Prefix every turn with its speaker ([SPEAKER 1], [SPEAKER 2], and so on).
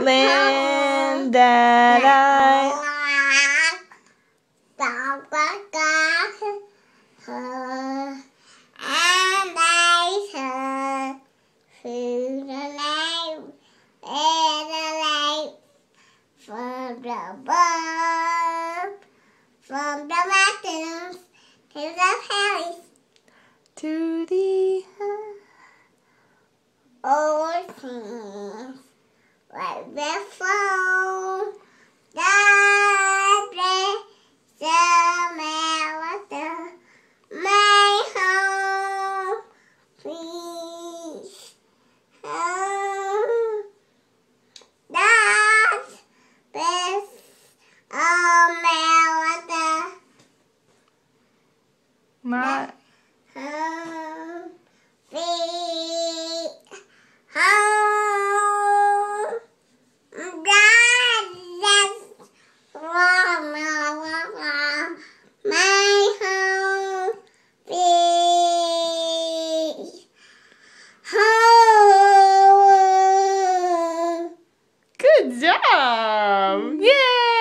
[SPEAKER 1] Land that I
[SPEAKER 2] and I heard through the night and the light from the above, from the mountains to the valleys,
[SPEAKER 1] to the
[SPEAKER 2] oceans, my home, home,
[SPEAKER 1] my
[SPEAKER 2] home, feet, home, that's from my home, feet, home.
[SPEAKER 1] Good job! Yay!